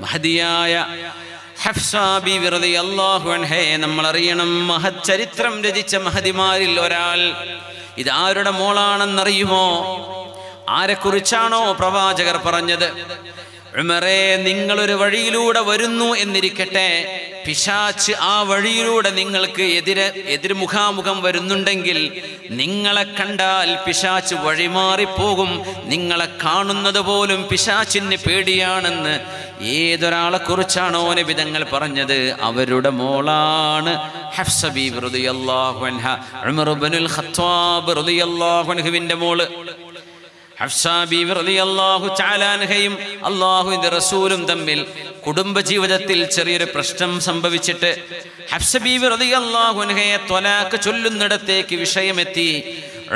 മഹതിയായ ഹഫ്സാബി റളിയല്ലാഹു അൻഹയെ നമ്മൾ അറിയണം മഹച്ചരിത്രം രചിച്ച മഹതിമാരിൽ ഒരാൾ. ഇതാരുടെ മോളാണെന്നറിയുമോ? ആരെക്കുറിച്ചാണോ പ്രവാചകർ പറഞ്ഞത്? ഉമറേ നിങ്ങളൊരു വഴിയിലൂടെ വരുന്നു എന്നിരിക്കട്ടെ. പിശാച്ച് ആ വഴിയിലൂടെ നിങ്ങൾക്ക് എതിരെ എതിർ മുഖാമുഖം വരുന്നുണ്ടെങ്കിൽ നിങ്ങളെ കണ്ടാൽ പിശാച്ച് വഴിമാറിപ്പോകും. നിങ്ങളെ കാണുന്നത് പോലും പിശാച്ചിന് പേടിയാണെന്ന് ഏതൊരാളെ കുറിച്ചാണോ നബിതങ്ങൾ പറഞ്ഞത്? അവരുടെ മോളാണ് മോൾ. റസൂലും തമ്മിൽ കുടുംബജീവിതത്തിൽ ചെറിയൊരു പ്രശ്നം സംഭവിച്ചിട്ട് ഹഫ്സബീബ് റളിയല്ലാഹു അൻഹയെ ത്വലാഖ് ചൊല്ലുന്നിടത്തേക്ക് വിഷയമെത്തി.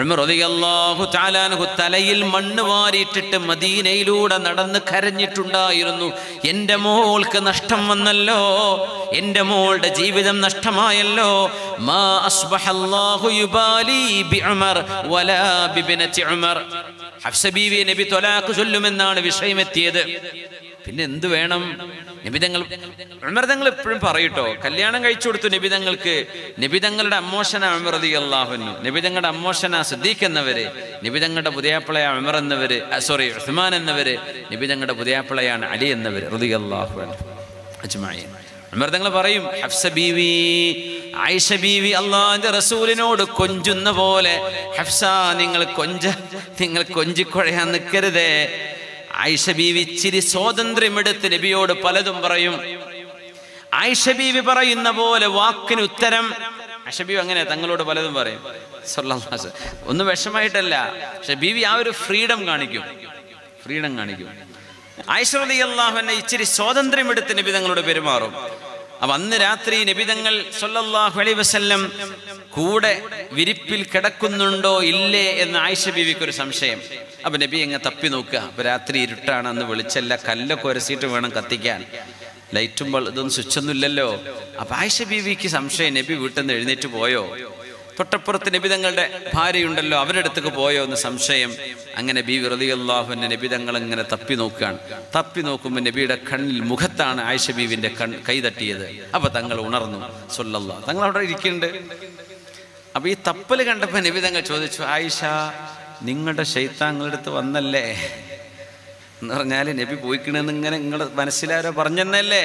ഉമർ റളിയല്ലാഹു തആല തലയിൽ മണ്ണ് വാരിയിട്ടിട്ട് മദീനയിലൂടെ നടന്ന് കരഞ്ഞിട്ടുണ്ടായിരുന്നു. എന്റെ മോൾക്ക് നഷ്ടം വന്നല്ലോ. എന്റെ മോളുടെ ജീവിതം നഷ്ടമായല്ലോ. മാ അസ്ബഹല്ലാഹു യുബാലി ബി ഉമർ വലാ ബിബ്നതി ഉമർ. ഹഫ്സ ബീവി നബി തൊലാക്ക് ചൊല്ലുമെന്നാണ് വിഷയമെത്തിയത്. പിന്നെ എന്ത് വേണം? നിബിതങ്ങൾ അമൃതങ്ങൾ എപ്പോഴും പറയട്ടോ കല്യാണം കഴിച്ചു കൊടുത്തു നിബിതങ്ങൾക്ക് നിബിതങ്ങളുടെ അമ്മോഷന അമൃതി അള്ളാഹുന്നു നിബിതങ്ങളുടെ അമ്മോഷന സിദ്ദീഖ് എന്നവര് നിബിതങ്ങളുടെ പുതിയാപ്പിളയ ഉമർ എന്നവര് സോറി ഉസ്മാൻ എന്നവര് നിബിതങ്ങളുടെ പുതിയാപ്പിളയാണ് അലി എന്നവര് റുദി അള്ളാഹു അജ്മായി അമൃതങ്ങൾ പറയും ഹഫ്സ ബീവി ആയിഷ ബീവി അള്ളാഹിന്റെ റസൂലിനോട് കൊഞ്ചുന്ന പോലെ ഹഫ്സ നിങ്ങൾ കൊഞ്ച നിങ്ങൾ കൊഞ്ചിക്കൊഴയാൻ നിൽക്കരുതേ ആയിഷ ബീവി ഇച്ചിരി സ്വാതന്ത്ര്യമെടുത്ത് നബിയോട് പലതും പറയും. ആയിഷ ബീവി പറയുന്ന പോലെ വാക്കിന് ഉത്തരം. ആയിഷ ബീവി അങ്ങനെ തങ്ങളോട് പലതും പറയും. ഒന്നും വിഷമായിട്ടല്ല പക്ഷെ ബീവി ആ ഒരു ഫ്രീഡം കാണിക്കും. ഫ്രീഡം കാണിക്കും. ആയിഷ റളിയല്ലാഹു അൻഹ ഇച്ചിരി സ്വാതന്ത്ര്യമെടുത്ത് നബി തങ്ങളോട് പെരുമാറും. അപ്പൊ അന്ന് രാത്രി നബിതങ്ങൾ സൊല്ലാഹു അലൈഹി വസല്ലം കൂടെ വിരിപ്പിൽ കിടക്കുന്നുണ്ടോ ഇല്ലേ എന്ന് ആയിഷ ബീവിക്ക് ഒരു സംശയം. അപ്പൊ നബി അങ്ങ് തപ്പി നോക്കുക. അപ്പൊ രാത്രി ഇരുട്ടാണ്. അന്ന് വിളിച്ചല്ല. കല്ലൊക്കെ ഉരസിയിട്ട് വേണം കത്തിക്കാൻ. ലൈറ്റും ഇതൊന്നും സ്വിച്ചൊന്നുമില്ലല്ലോ അപ്പൊ ആയിഷ ബീവിക്ക് സംശയം. നബി വീട്ടിൽ നിന്ന് എഴുന്നേറ്റ് പോയോ? തൊട്ടപ്പുറത്ത് നബിതങ്ങളുടെ ഭാര്യയുണ്ടല്ലോ അവരുടെ അടുത്തേക്ക് പോയോ എന്ന് സംശയം. അങ്ങനെ ബി നബി നബിതങ്ങൾ ഇങ്ങനെ തപ്പി നോക്കുകയാണ്. തപ്പി നോക്കുമ്പോൾ നബിയുടെ കണ്ണിൽ മുഖത്താണ് ആയിഷ ബീവിന്റെ കൺ കൈ തട്ടിയത്. അപ്പൊ തങ്ങൾ ഉണർന്നു സൊല്ലല്ല തങ്ങൾ അവിടെ ഇരിക്കുന്നുണ്ട്. അപ്പൊ ഈ തപ്പൽ കണ്ടപ്പോ നബിതങ്ങൾ ചോദിച്ചു ആയിഷ നിങ്ങളുടെ ശൈത്താങ്ങളുടെ അടുത്ത് വന്നല്ലേ? എന്ന് പറഞ്ഞാൽ നബി പോയിക്കണെന്ന് ഇങ്ങനെ നിങ്ങൾ മനസ്സിലാരോ പറഞ്ഞെന്നല്ലേ?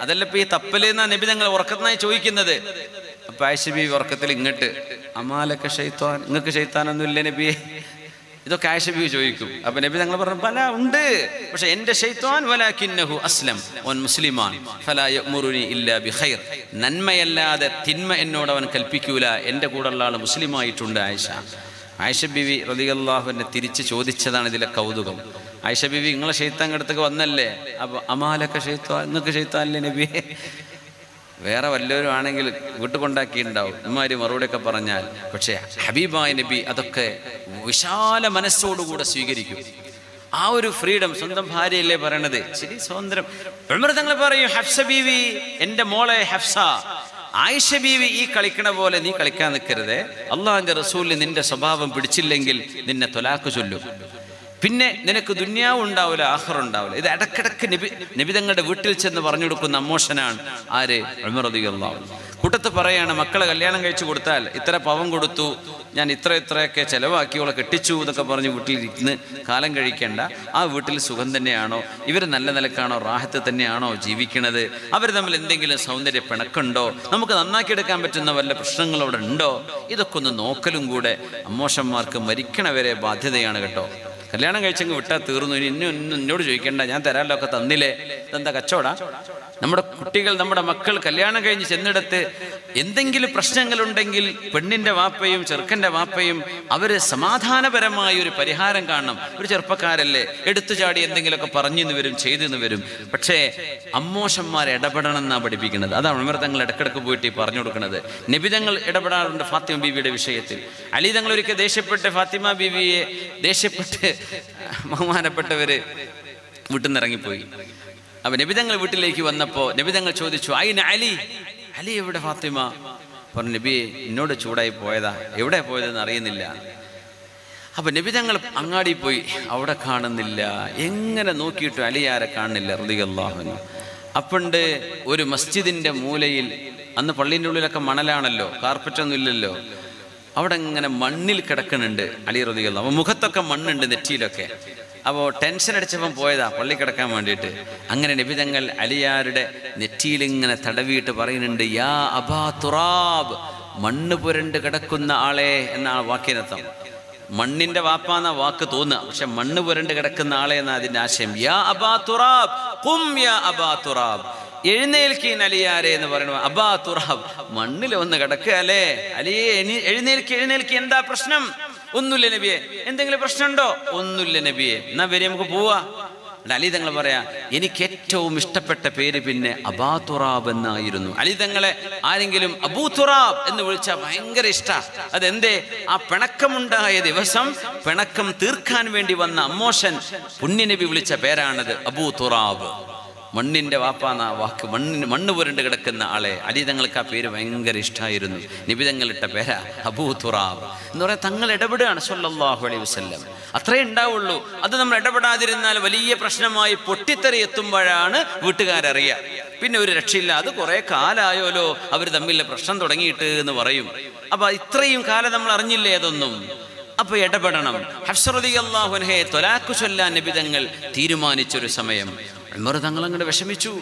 അതല്ല ഇപ്പൊ ഈ തപ്പലെന്നാ നബി ഞങ്ങൾ ഉറക്കത്തിനായി ചോദിക്കുന്നത്. അപ്പൊ ആയിഷബി ഉറക്കത്തിൽ ഇങ്ങോട്ട് അമാലൊക്കെ ഷെയ്ത്താൻ നിങ്ങൾക്ക് ഷെയ്ത്താനൊന്നും ഇല്ല നബിയെ? ഇതൊക്കെ ആയിഷ ബി ചോദിക്കും. അപ്പൊ നബി ഞങ്ങൾ പറഞ്ഞു പല ഉണ്ട്. പക്ഷെ എന്റെ ഷെയ്ത്താൻ വലാഖിന്നഹു അസ്ലം ഓൻ മുസ്ലിമാൻ. ഫലാ ഇല്ല ബിഖൈർ. നന്മയല്ലാതെ തിന്മ എന്നോട് അവൻ കൽപ്പിക്കൂല. എന്റെ കൂടെയുള്ള ആൾ മുസ്ലിമായിട്ടുണ്ട് ആയിഷ. ആയിഷ ബിവി റതിയല്ലാഹുവിനെ തിരിച്ച് ചോദിച്ചതാണ് ഇതിലെ കൗതുകം. ആയിഷ ബിവി നിങ്ങളെ ഷെയ്ത്താൻ അടുത്തേക്ക് വന്നല്ലേ? അപ്പൊ അമാലൊക്കെ ഷെയ്ത്താൻ നിങ്ങൾക്ക് ഷെയ്ത്താനല്ലേ നബിയെ? വേറെ വല്ലവരും ആണെങ്കിൽ വീട്ടിൽ കൊണ്ടാക്കിയിട്ടുണ്ടാവും ഇമാര് മറുപടിയൊക്കെ പറഞ്ഞാൽ പക്ഷേ ഹബീബായ നബി അതൊക്കെ വിശാല മനസ്സോടുകൂടെ സ്വീകരിക്കും. ആ ഒരു ഫ്രീഡം സ്വന്തം ഭാര്യയല്ലേ പറയണത്? ശരി സ്വതന്ത്രം. തങ്ങൾ പറയും ഹഫ്സ ബീവി എന്റെ മോളെ ഹഫ്സ ആയിഷ ബീവി ഈ കളിക്കണ പോലെ നീ കളിക്കാൻ നിൽക്കരുത്. അള്ളാഹിന്റെ റസൂലിന് നിന്റെ സ്വഭാവം പിടിച്ചില്ലെങ്കിൽ നിന്നെ തൊലാക്ക് ചൊല്ലും. പിന്നെ നിനക്ക് ദുന്യാവ് ഉണ്ടാവില്ല ആഹ്റം ഉണ്ടാവില്ല ഇത് ഇടക്കിടക്ക് നബി നബിതങ്ങളുടെ വീട്ടിൽ ചെന്ന് പറഞ്ഞു കൊടുക്കുന്ന അമ്മോഷനാണ് ആര്? അള്ളാഹു കൂട്ടത്ത് പറയാണ് മക്കളെ കല്യാണം കഴിച്ചു കൊടുത്താൽ ഇത്ര പവം കൊടുത്തു ഞാൻ ഇത്ര ഇത്രയൊക്കെ ചെലവാക്കിയോളെ കെട്ടിച്ചു എന്നൊക്കെ പറഞ്ഞ് വീട്ടിലിരുന്ന് കാലം കഴിക്കേണ്ട. ആ വീട്ടിൽ സുഖം തന്നെയാണോ? ഇവർ നല്ല നിലക്കാണോ? റാഹത്ത് തന്നെയാണോ ജീവിക്കണത്? അവർ തമ്മിൽ എന്തെങ്കിലും സൗന്ദര്യ പിണക്കുണ്ടോ? നമുക്ക് നന്നാക്കിയെടുക്കാൻ പറ്റുന്ന വല്ല പ്രശ്നങ്ങളോടെ ഉണ്ടോ? ഇതൊക്കെ ഒന്ന് നോക്കലും കൂടെ. അമ്മോഷന്മാർക്ക് മരിക്കണവരെ ബാധ്യതയാണ് കേട്ടോ. കല്യാണം കഴിച്ചങ്ങ് വിട്ടാൽ തീർന്നു. ഇനി ഇന്നും എന്നോട് ചോദിക്കണ്ട. ഞാൻ തരാമല്ലോ ഒക്കെ തന്നില്ലേ? ഇതെന്താ കച്ചവടാ? നമ്മുടെ കുട്ടികൾ നമ്മുടെ മക്കൾ കല്യാണം കഴിഞ്ഞ് ചെന്നിടത്ത് എന്തെങ്കിലും പ്രശ്നങ്ങളുണ്ടെങ്കിൽ പെണ്ണിന്റെ വാപ്പയും ചെറുക്കന്റെ വാപ്പയും അവർ സമാധാനപരമായ ഒരു പരിഹാരം കാണണം. ഒരു ചെറുപ്പക്കാരല്ലേ? എടുത്തു ചാടി എന്തെങ്കിലുമൊക്കെ പറഞ്ഞു വരും ചെയ്തു വരും. പക്ഷേ അമ്മോശന്മാർ ഇടപെടണം എന്നാണ് പഠിപ്പിക്കുന്നത്. അതാണ് ഉമർ തങ്ങൾ ഇടക്കിടക്ക് പോയിട്ട് പറഞ്ഞു കൊടുക്കുന്നത്. നബിതങ്ങൾ ഇടപെടാറുണ്ട് ഫാത്തിമ ബീവിയുടെ വിഷയത്തിൽ. അലി തങ്ങൾ ഒരിക്കൽ ദേഷ്യപ്പെട്ട് ഫാത്തിമ ബീവിയെ ദേഷ്യപ്പെട്ട് ബഹുമാനപ്പെട്ടവര് വീട്ടിൽ നിന്ന് ഇറങ്ങിപ്പോയി അപ്പൊ നബിതങ്ങൾ വീട്ടിലേക്ക് വന്നപ്പോ നബിതങ്ങൾ ചോദിച്ചു അയിന് അലി? അലി എവിടെ ഫാത്തിമ? പറഞ്ഞു നബി എന്നോട് ചൂടായി പോയതാ. എവിടെ പോയതെന്ന് അറിയുന്നില്ല. അപ്പൊ നബിതങ്ങൾ അങ്ങാടി പോയി അവിടെ കാണുന്നില്ല. എങ്ങനെ നോക്കിയിട്ടും അലിയാരെ കാണുന്നില്ല? ഋതികല്ലാഹുവിന് അപ്പണ്ട് ഒരു മസ്ജിദിന്റെ മൂലയിൽ അന്ന് പള്ളീന്റെ ഉള്ളിലൊക്കെ മണലാണല്ലോ കാർപ്പറ്റൊന്നും ഇല്ലല്ലോ. അവിടെ ഇങ്ങനെ മണ്ണിൽ കിടക്കുന്നുണ്ട് അലി റതികൾ അപ്പോൾ മുഖത്തൊക്കെ മണ്ണുണ്ട് നെറ്റിയിലൊക്കെ. അപ്പോൾ ടെൻഷൻ അടിച്ചപ്പം പോയതാ പള്ളി കിടക്കാൻ വേണ്ടിയിട്ട്. അങ്ങനെ നബിതങ്ങൾ അലിയാരുടെ നെറ്റിയിൽ ഇങ്ങനെ തടവിയിട്ട് പറയുന്നുണ്ട് യാ അബാ തുറാബ് മണ്ണ് പുരണ്ട് കിടക്കുന്ന ആളെ എന്ന ആ വാക്കിനർത്ഥം. മണ്ണിന്റെ വാപ്പാന്ന വാക്ക് തോന്നുക. പക്ഷെ മണ്ണ് പുരണ്ട് കിടക്കുന്ന ആളെ എന്നാ അതിന്റെ ആശയം. യാ അബാ തുറാബ് കും യാ അബാ തുറാബ്. എഴുന്നേൽക്കീൻ അലിയാരെ എന്ന് പറയുന്നു. അബാ തുറാബ് മണ്ണിൽ ഒന്ന് കിടക്കുക അല്ലേ? അലിയെ എഴുന്നേൽക്കി എഴുന്നേൽക്കി. എന്താ പ്രശ്നം? ഒന്നുമില്ല നബിയെ. എന്തെങ്കിലും പ്രശ്നമുണ്ടോ? ഒന്നുമില്ല നബിയെ. എന്നാ വരെ നമുക്ക് പോവാ. അലി തങ്ങൾ പറയാ എനിക്ക് ഏറ്റവും ഇഷ്ടപ്പെട്ട പേര് പിന്നെ അബാ തുറാബ് എന്നായിരുന്നു. അലി തങ്ങളെ ആരെങ്കിലും അബൂ തുറാബ് എന്ന് വിളിച്ചാൽ ഭയങ്കര ഇഷ്ട. അതെന്തേ? ആ പിണക്കമുണ്ടായ ദിവസം പിണക്കം തീർക്കാൻ വേണ്ടി വന്ന അമ്മോഷൻ പുണ്യനബി വിളിച്ച പേരാണത് അബൂ തുറാബ്. മണ്ണിന്റെ വാപ്പാന്ന വാക്ക് മണ്ണിന് മണ്ണ് പുരണ്ട് കിടക്കുന്ന ആളെ അലി തങ്ങൾക്ക് ആ പേര് ഭയങ്കര ഇഷ്ടമായിരുന്നു നിബിതങ്ങളിട്ട പേരാ അബൂ തുറാബ്. എന്ന് പറയാൻ തങ്ങൾ ഇടപെടുകയാണ് സൊല്ലാഹു അലൈഹി വസ്ല്ലം. അത്രേ ഉണ്ടാവുള്ളൂ. അത് നമ്മൾ ഇടപെടാതിരുന്നാൽ വലിയ പ്രശ്നമായി പൊട്ടിത്തെറി എത്തുമ്പോഴാണ് വീട്ടുകാരറിയുക പിന്നെ ഒരു രക്ഷയില്ല. അത് കുറേ കാലമായോലോ അവർ തമ്മിൽ പ്രശ്നം തുടങ്ങിയിട്ട് എന്ന് പറയും. അപ്പൊ ഇത്രയും കാലം നമ്മൾ അറിഞ്ഞില്ലേ അതൊന്നും? അപ്പൊ ഇടപെടണം. ഹഫ്സറലി അള്ളാഹുൻഹെ തൊലാക്കു ചൊല്ലാൻ നിബിതങ്ങൾ തീരുമാനിച്ചൊരു സമയം. ഉമർ തങ്ങൾ അങ്ങോട്ട് വിഷമിച്ചു.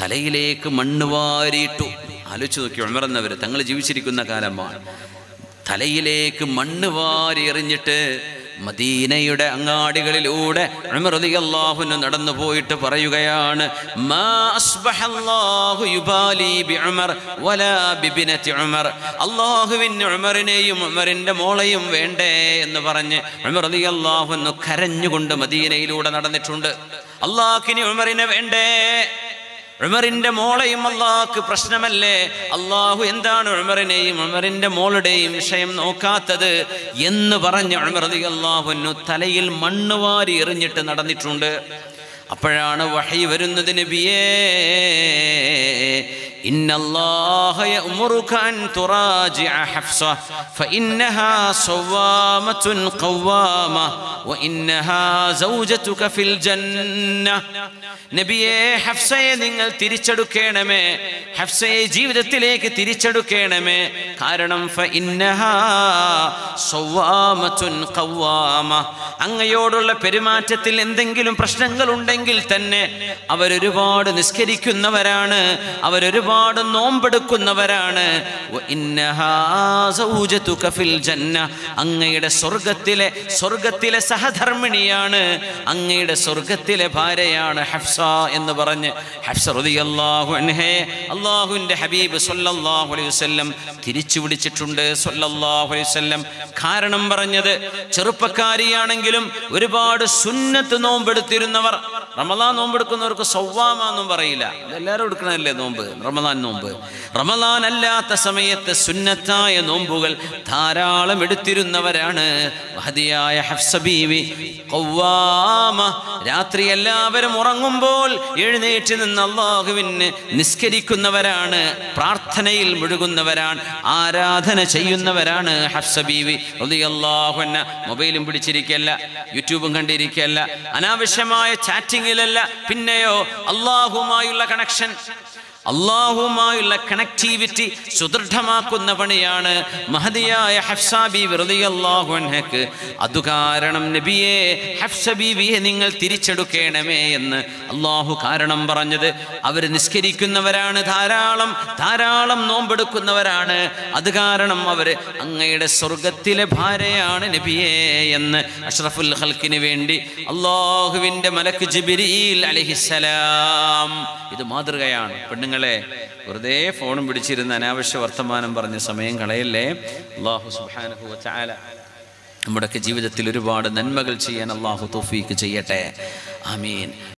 തലയിലേക്ക് മണ്ണ് വാരിയിട്ടു. ആലോചിച്ച് നോക്കി ഉമർ എന്നവർ തങ്ങൾ ജീവിച്ചിരിക്കുന്ന കാലമാണ് തലയിലേക്ക് മണ്ണ് വാരി എറിഞ്ഞിട്ട് മദീനയുടെ അങ്ങാടികളിലൂടെ റളിയല്ലാഹുവിന് നടന്നു പോയിട്ട് പറയുകയാണ് ഉമറിനെയും ഉമറിന്റെ വേണ്ടേ എന്ന് പറഞ്ഞ് റളിയല്ലാഹു കരഞ്ഞുകൊണ്ട് മദീനയിലൂടെ നടന്നിട്ടുണ്ട്. അള്ളാഹ്ക്കിനി ഉമറിനെ വേണ്ടേ? ഉമറിന്റെ മോളെയും അള്ളാഹ്ക്ക് പ്രശ്നമല്ലേ? അള്ളാഹു എന്താണ് ഉമറിനെയും ഉമറിന്റെ മോളുടെയും വിഷയം നോക്കാത്തത് എന്ന് പറഞ്ഞ ഉമറതി അള്ളാഹുന്നു തലയിൽ മണ്ണ് വാരി എറിഞ്ഞിട്ട് നടന്നിട്ടുണ്ട്. അപ്പോഴാണ് വഹി വരുന്നത് നബിയേ. إن الله يأمرك أن تراجع حفصة فإنها صوامة قوامة وإنها زوجتك في الجنة നബിയെ ഹഫ്സയെ നിങ്ങൾ തിരിച്ചെടുക്കണമേ ഹഫ്സയെ ജീവിതത്തിലേക്ക് തിരിച്ചെടുക്കണമേ കാരണം ഫഇന്നഹാ സവ്വാമത്തുൻ ഖവ്വാമ. അങ്ങയോടുള്ള പെരുമാറ്റത്തിൽ എന്തെങ്കിലും പ്രശ്നങ്ങൾ ഉണ്ടെങ്കിൽ തന്നെ അവരൊരുപാട് നിസ്കരിക്കുന്നവരാണ് അവരൊരുപാട് നോമ്പെടുക്കുന്നവരാണ്. ഫിൽ ജന്ന. അങ്ങയുടെ സ്വർഗത്തിലെ സ്വർഗത്തിലെ സഹധർമ്മിണിയാണ്. അങ്ങയുടെ സ്വർഗത്തിലെ ഭാര്യയാണ് ഹഫ്സ എന്ന് പറഞ്ഞ് ഹഫ്സ അള്ളാഹുവിന്റെ ഹബീബ് സല്ലല്ലാഹു അലൈഹി വസല്ലം തിരിച്ചു വിളിച്ചിട്ടുണ്ട് സല്ലല്ലാഹു അലൈഹി വസല്ലം. കാരണം പറഞ്ഞത് ചെറുപ്പക്കാരിയാണെങ്കിലും ഒരുപാട് സുന്നത്ത് നോമ്പെടുത്തിരുന്നവർ റമദാൻ നോമ്പെടുക്കുന്നവർക്ക് സൗവാമെന്നും പറയില്ല. എല്ലാവരും എടുക്കണമല്ലേ നോമ്പ്? റമദാൻ നോമ്പ്. റമദാൻ അല്ലാത്ത സമയത്ത് സുന്നത്തായ നോമ്പുകൾ ധാരാളം എടുത്തിരുന്നവരാണ്. മഹതിയായ ഹഫ്സബീവി കൗവാമ രാത്രി എല്ലാവരും ഉറങ്ങുമ്പോൾ എഴുന്നേറ്റ് നിന്ന് അള്ളാഹുവിന് നിസ്കരിക്കുന്നവരാണ് പ്രാർത്ഥനയിൽ മുഴുകുന്നവരാണ് ആരാധന ചെയ്യുന്നവരാണ് ഹഫ്സബീവി അള്ളാഹു മൊബൈലും പിടിച്ചിരിക്കല്ല യൂട്യൂബും കണ്ടിരിക്കല്ല. അനാവശ്യമായ ചാറ്റിങ്ങിലല്ല പിന്നെയോ അള്ളാഹുമായുള്ള കണക്ഷൻ അള്ളാഹുമായുള്ള കണക്ടിവിറ്റി സുദൃഢമാക്കുന്ന പണിയാണ് മഹതിയായ ഹഫ്സ ബീവി റളിയല്ലാഹു അൻഹക്ക്. അതു കാരണം നബിയെ ഹഫ്സ ബീവിയെ നിങ്ങൾ തിരിച്ചെടുക്കണമേ എന്ന് അള്ളാഹു കാരണം പറഞ്ഞത്. അവർ നിസ്കരിക്കുന്നവരാണ് ധാരാളം ധാരാളം നോമ്പെടുക്കുന്നവരാണ്. അത് കാരണം അവർ അങ്ങയുടെ സ്വർഗത്തിലെ ഭാര്യയാണ് നബിയെ എന്ന് അഷ്റഫുൽ ഹൽക്കിന് വേണ്ടി അള്ളാഹുവിന്റെ മലക്ക് ജിബിരി അലഹിസലാം ഇത് മാതൃകയാണ്. പെണ്ണുങ്ങളെ വെറുതെ ഫോണും പിടിച്ചിരുന്ന് അനാവശ്യ വർത്തമാനം പറഞ്ഞ സമയം കളയല്ലേ? അള്ളാഹു നമ്മുടെയൊക്കെ ജീവിതത്തിൽ ഒരുപാട് നന്മകൾ ചെയ്യാൻ അള്ളാഹു തോഫീക്ക് ചെയ്യട്ടെ. ആമീൻ.